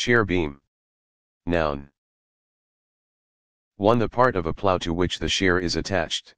Shear beam. Noun. 1. The part of a plow to which the shear is attached.